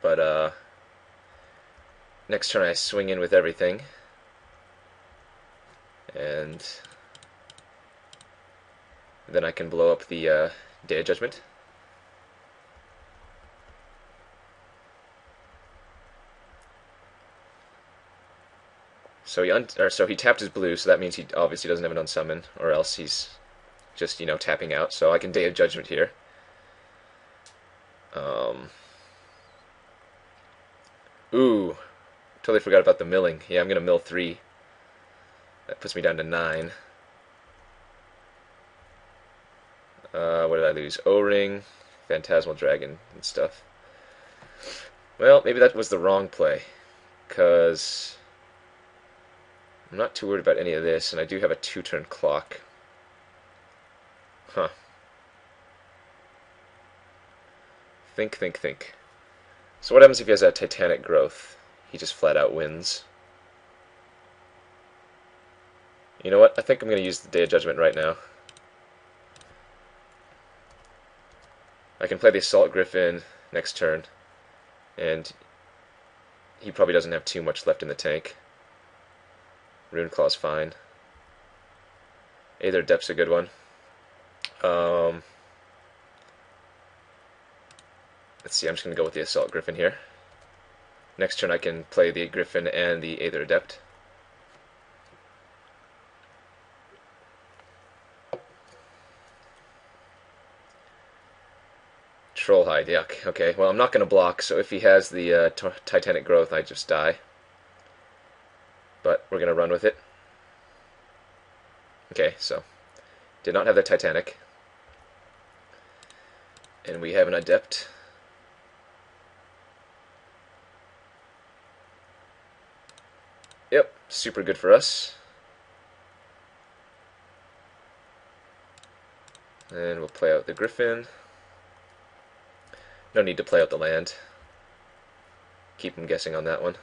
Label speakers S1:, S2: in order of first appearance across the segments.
S1: But uh, next turn I swing in with everything. And then I can blow up the uh, Day of Judgment. So he un- or so he tapped his blue, so that means he obviously doesn't have an unsummon, or else he's just you know tapping out. So I can Day of Judgment here. Um. Ooh, totally forgot about the milling. Yeah, I'm gonna mill three. That puts me down to nine. Uh, what did I lose? O-ring, Phantasmal Dragon, and stuff. Well, maybe that was the wrong play, cause I'm not too worried about any of this, and I do have a two-turn clock. Huh. Think, think, think. So what happens if he has a Titanic growth? He just flat out wins. You know what? I think I'm going to use the Day of Judgment right now. I can play the Assault Griffin next turn, and he probably doesn't have too much left in the tank. Runeclaw's fine. Aether Adept's a good one. Um, let's see, I'm just going to go with the Assault Griffin here. Next turn I can play the Griffin and the Aether Adept. Trollhide, yuck. Okay, well, I'm not going to block, so if he has the uh, Titanic Growth, I just die. But we're going to run with it. Okay, so did not have the Titanic. And we have an Adept. Yep, super good for us. And we'll play out the Griffin. No need to play out the land. Keep him guessing on that one.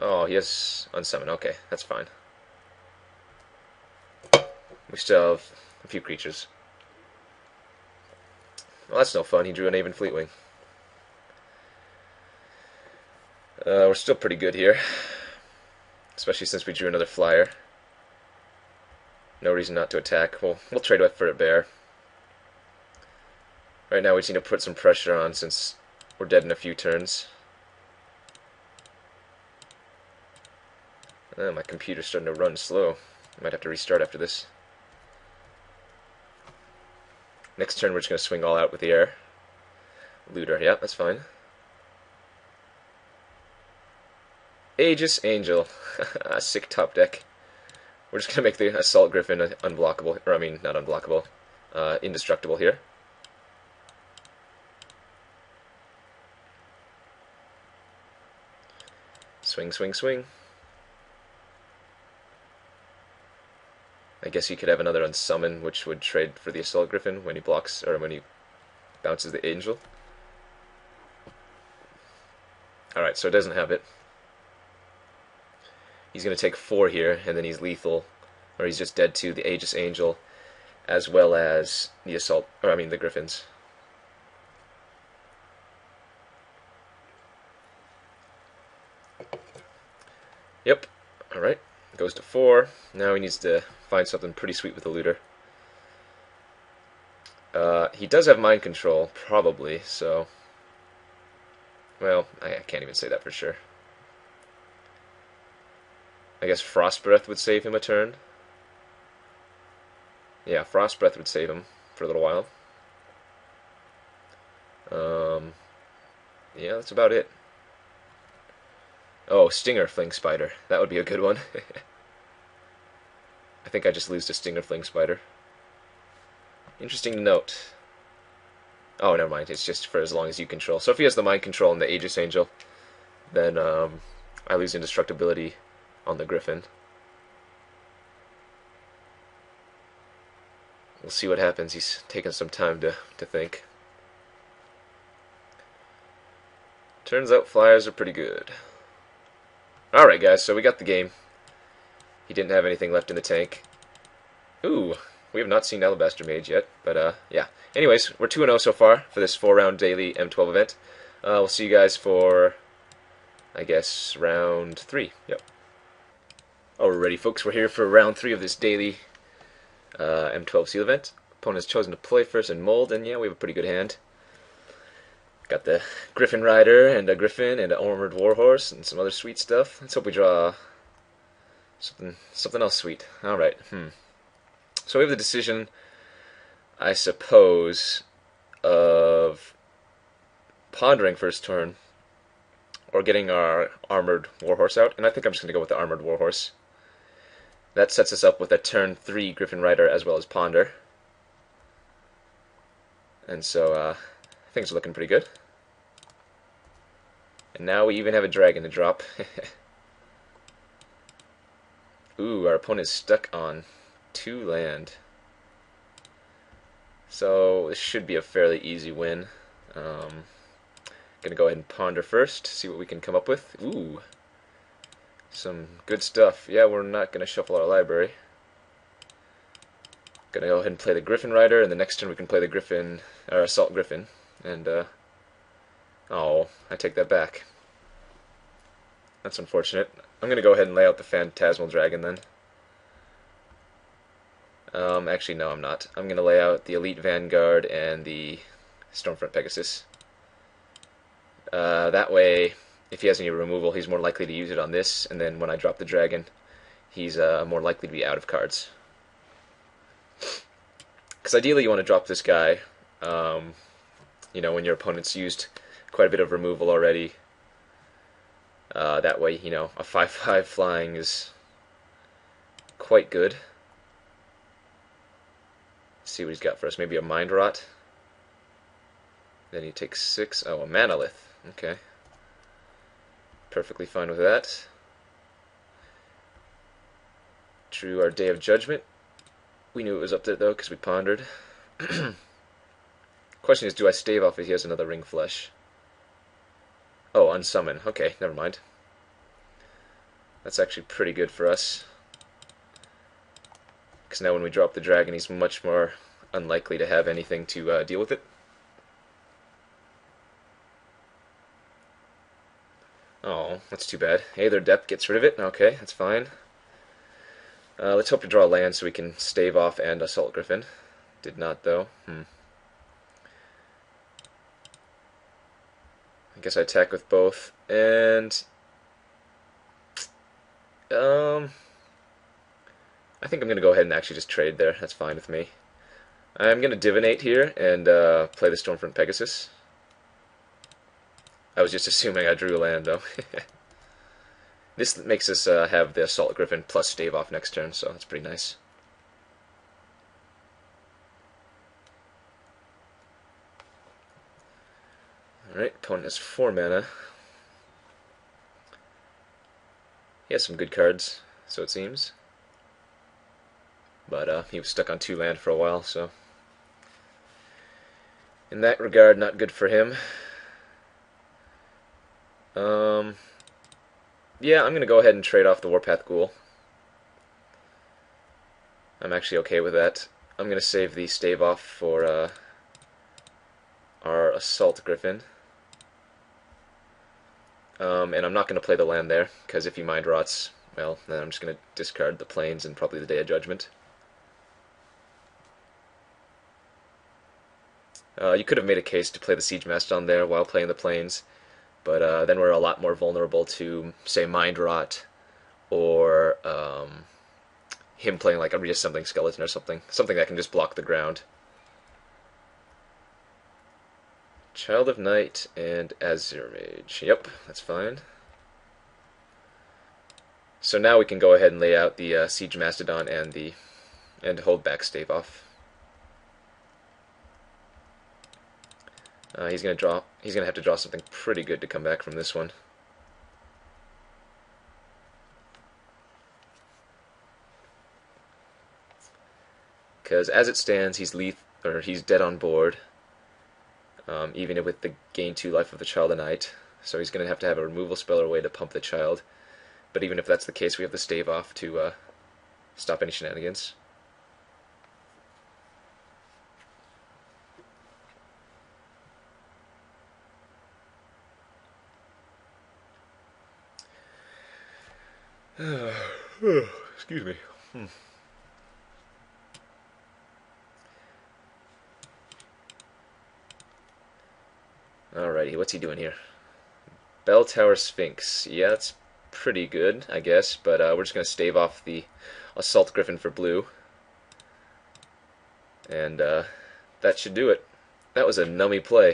S1: Oh, he has unsummon. Okay, that's fine. We still have a few creatures. Well, that's no fun. He drew an Aven Fleetwing. Uh, we're still pretty good here. Especially since we drew another flyer. No reason not to attack. We'll, we'll trade with for a bear. Right now we just need to put some pressure on since we're dead in a few turns. Oh, my computer's starting to run slow. I might have to restart after this. Next turn we're just going to swing all out with the air. Looter, yeah, that's fine. Aegis Angel. Sick top deck. We're just going to make the Assault Griffin unblockable, or I mean, not unblockable, uh, indestructible here. Swing, swing, swing. I guess you could have another unsummon, which would trade for the Assault Griffin when he blocks, or when he bounces the Angel. Alright, so it doesn't have it. He's going to take four here, and then he's lethal, or he's just dead to the Aegis Angel, as well as the Assault, or I mean the Griffins. Yep. Alright. Goes to four. Now he needs to find something pretty sweet with the looter. Uh, he does have mind control, probably, so... Well, I, I can't even say that for sure. I guess Frost Breath would save him a turn. Yeah, Frost Breath would save him for a little while. Um, yeah, that's about it. Oh, Stingerfling Spider. That would be a good one. I think I just lose to Stingerfling Spider. Interesting note. Oh, never mind. It's just for as long as you control. So if he has the mind control and the Aegis Angel, then um, I lose indestructibility on the Griffin. We'll see what happens. He's taking some time to, to think. Turns out flyers are pretty good. Alright guys, so we got the game. He didn't have anything left in the tank. Ooh, we have not seen Alabaster Mage yet, but uh, yeah. Anyways, we're 2 0 so far for this four round daily M12 event. Uh, we'll see you guys for, I guess, round 3. Yep. Alrighty, folks, we're here for round 3 of this daily uh, M12 seal event. Opponent's chosen to play first and mold, and yeah, we have a pretty good hand. Got the Griffin Rider and a Griffin and an Armored Warhorse and some other sweet stuff. Let's hope we draw something something else sweet. All right. Hmm. So we have the decision, I suppose, of pondering first turn or getting our Armored Warhorse out, and I think I'm just going to go with the Armored Warhorse. That sets us up with a turn 3 Griffin Rider as well as Ponder. And so, uh, Things are looking pretty good. And now we even have a dragon to drop. Ooh, our opponent is stuck on two land. So this should be a fairly easy win. Um, gonna go ahead and ponder first, see what we can come up with. Ooh, some good stuff. Yeah, we're not gonna shuffle our library. Gonna go ahead and play the Griffin Rider, and the next turn we can play the Griffin, or Assault Griffin. And, uh, oh, I take that back. That's unfortunate. I'm going to go ahead and lay out the Phantasmal Dragon then. Um, actually, no, I'm not. I'm going to lay out the Elite Vanguard and the Stormfront Pegasus. Uh, that way, if he has any removal, he's more likely to use it on this, and then when I drop the dragon, he's uh, more likely to be out of cards. Because ideally, you want to drop this guy um, you know, when your opponent's used quite a bit of removal already. Uh, that way, you know, a 5-5 flying is quite good. Let's see what he's got for us. Maybe a Mind Rot. Then he takes 6. Oh, a Manalith. Okay. Perfectly fine with that. Drew our Day of Judgment. We knew it was up there, though, because we pondered. Question is, do I stave off if he has another Wring Flesh? Oh, unsummon. Okay, never mind. That's actually pretty good for us. Because now when we drop the dragon, he's much more unlikely to have anything to uh, deal with it. Oh, that's too bad. Aether Adept gets rid of it. Okay, that's fine. Uh, let's hope to draw land so we can stave off and Assault Griffin. Did not, though. Hmm. I guess I attack with both. And um I think I'm gonna go ahead and actually just trade there. That's fine with me. I'm gonna divinate here and uh, play the Stormfront Pegasus. I was just assuming I drew land though. this makes us uh, have the Assault Griffin plus stave off next turn, so that's pretty nice. Alright, opponent has 4 mana. He has some good cards, so it seems. But uh, he was stuck on 2 land for a while, so... In that regard, not good for him. Um, yeah, I'm going to go ahead and trade off the Warpath Ghoul. I'm actually okay with that. I'm going to save the stave off for uh, our Assault Griffin. Um, and I'm not going to play the land there, because if he mind rots, well, then I'm just going to discard the plains and probably the Day of Judgment. Uh, you could have made a case to play the Siege Mastodon there while playing the plains, but uh, then we're a lot more vulnerable to, say, Mind Rot, or um, him playing like a reassembling skeleton or something. Something that can just block the ground. Child of Night and Azure Mage. Yep, that's fine. So now we can go ahead and lay out the uh, Siege Mastodon and the and hold back stave off. Uh, he's gonna draw. He's gonna have to draw something pretty good to come back from this one. Because as it stands, he's leth or he's dead on board um, even with the gain 2 life of the child of night. So he's going to have to have a removal spell or way to pump the child. But even if that's the case, we have the stave off to uh, stop any shenanigans. Excuse me. Hmm. Alrighty, what's he doing here? Belltower Sphinx. Yeah, that's pretty good, I guess, but uh, we're just going to stave off the Assault Griffin for blue. And uh, that should do it. That was a nummy play.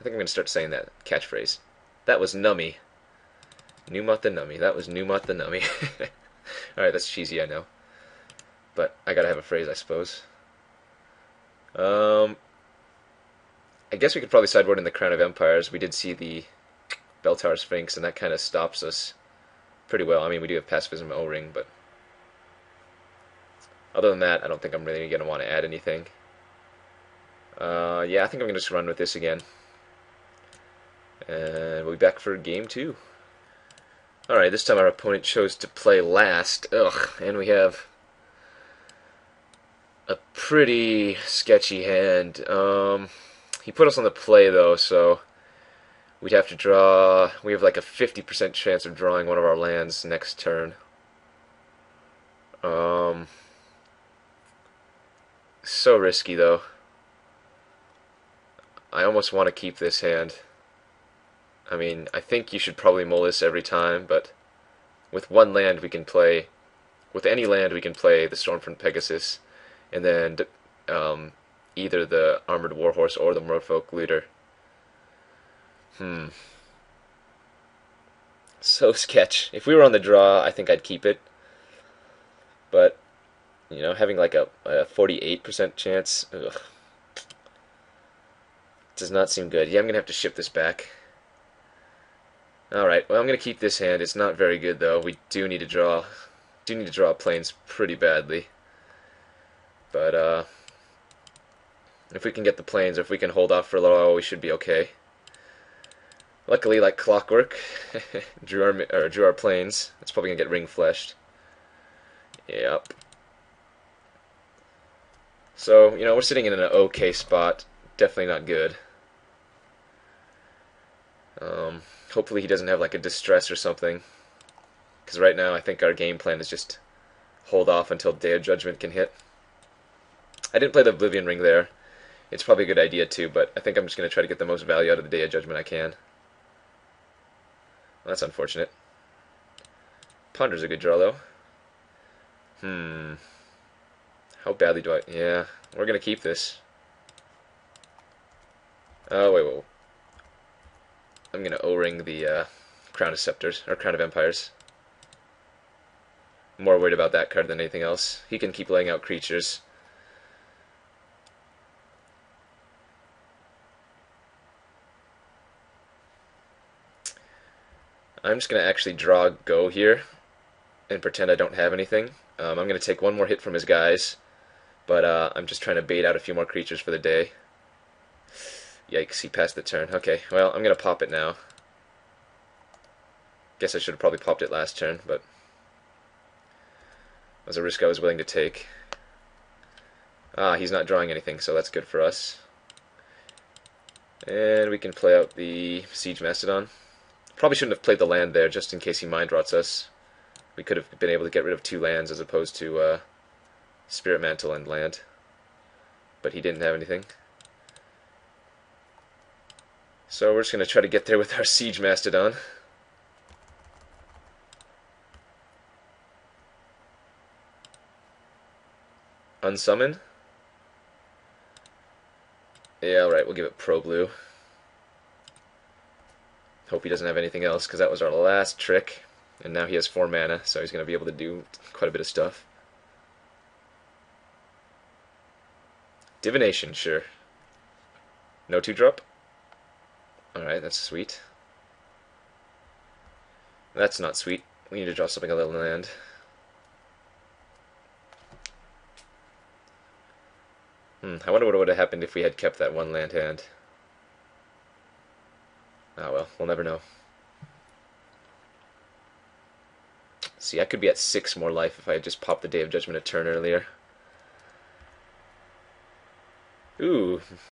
S1: I think I'm going to start saying that catchphrase. That was nummy. The nummy. That was the nummy. Alright, that's cheesy, I know. But I gotta have a phrase, I suppose. Um, I guess we could probably sideboard in the Crown of Empires. We did see the Belltower Sphinx, and that kind of stops us pretty well. I mean, we do have Pacifism O-Ring, but other than that, I don't think I'm really going to want to add anything. Uh, yeah, I think I'm going to just run with this again. And we'll be back for game two. Alright, this time our opponent chose to play last. Ugh, and we have a pretty sketchy hand. Um, he put us on the play, though, so we'd have to draw... We have like a 50% chance of drawing one of our lands next turn. Um, so risky, though. I almost want to keep this hand. I mean, I think you should probably mull this every time, but with one land we can play, with any land we can play the Stormfront Pegasus, and then um, either the Armored Warhorse or the Merfolk Looter. Hmm. So sketch. If we were on the draw, I think I'd keep it. But, you know, having like a, a 48% chance, ugh, does not seem good. Yeah, I'm going to have to ship this back. Alright, well I'm going to keep this hand. It's not very good though. We do need to draw do need to draw plains pretty badly. But uh if we can get the plains, or if we can hold off for a little while, we should be okay. Luckily, like clockwork, drew our or drew our plains. It's probably gonna get ring fleshed. Yep. So you know we're sitting in an okay spot. Definitely not good. Um, hopefully he doesn't have like a distress or something. Because right now I think our game plan is just hold off until Day of Judgment can hit. I didn't play the Oblivion Ring there. It's probably a good idea too, but I think I'm just going to try to get the most value out of the Day of Judgment I can. Well, that's unfortunate. Ponder's a good draw though. Hmm. How badly do I... Yeah, we're going to keep this. Oh, wait, wait. I'm to O-ring the uh, Crown of Scepters, or Crown of Empires. more worried about that card than anything else. He can keep laying out creatures. I'm just going to actually draw go here and pretend I don't have anything. Um, I'm going to take one more hit from his guys, but uh, I'm just trying to bait out a few more creatures for the day. Yikes, he passed the turn. Okay, well, I'm going to pop it now. Guess I should have probably popped it last turn, but was a risk I was willing to take. Ah, he's not drawing anything, so that's good for us. And we can play out the Siege Mastodon. Probably shouldn't have played the land there, just in case he mind rots us. We could have been able to get rid of two lands as opposed to uh, Spirit Mantle and land. But he didn't have anything. So we're just going to try to get there with our Siege Mastodon. Unsummon? Yeah, alright, we'll give it Pro Blue. Hope he doesn't have anything else, because that was our last trick. And now he has 4 mana, so he's going to be able to do quite a bit of stuff. Divination, sure. No 2-drop? Alright, that's sweet. That's not sweet. We need to draw something other than land. Hmm, I wonder what would have happened if we had kept that one land hand. Ah well, we'll never know. See, I could be at six more life if I had just popped the Day of Judgment a turn earlier. Ooh,